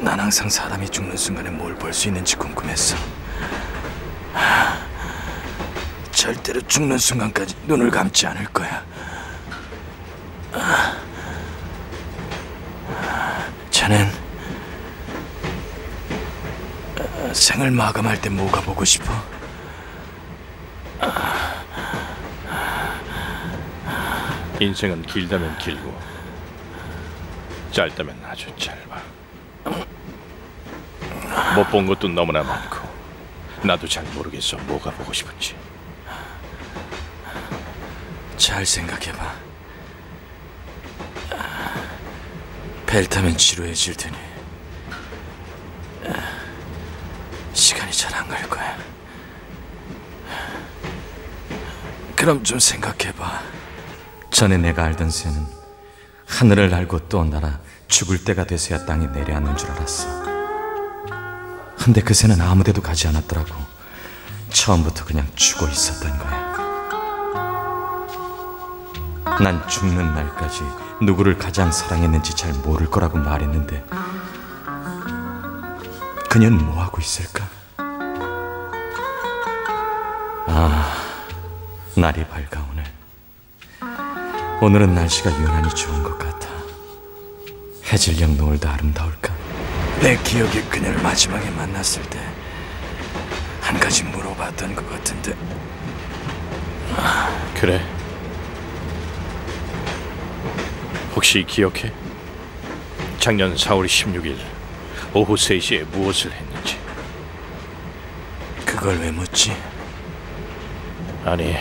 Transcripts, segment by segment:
난 항상 사람이 죽는 순간에 뭘 볼 수 있는지 궁금했어. 하, 절대로 죽는 순간까지 눈을 감지 않을 거야. 아, 생을 마감할 때 뭐가 보고 싶어? 인생은 길다면 길고 짧다면 아주 짧아. 못 본 것도 너무나 많고 나도 잘 모르겠어 뭐가 보고 싶은지. 잘 생각해봐. 벨 타면 지루해질 테니 시간이 잘 안 갈 거야. 그럼 좀 생각해봐. 전에 내가 알던 새는 하늘을 날고 또 날아 죽을 때가 돼서야 땅에 내려앉는 줄 알았어. 근데 그 새는 아무데도 가지 않았더라고. 처음부터 그냥 죽어 있었던 거야. 난 죽는 날까지 누구를 가장 사랑했는지 잘 모를 거라고 말했는데 그녀는 뭐 하고 있을까? 아, 날이 밝아 오늘. 오늘은 날씨가 유난히 좋은 것 같아. 해질녘 노을도 아름다울까? 내 기억에 그녀를 마지막에 만났을 때 한 가지 물어봤던 것 같은데 그래. 혹시 기억해? 작년 4월 16일 오후 3시에 무엇을 했는지. 그걸 왜 묻지? 아니,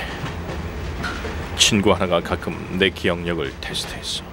친구 하나가 가끔 내 기억력을 테스트했어.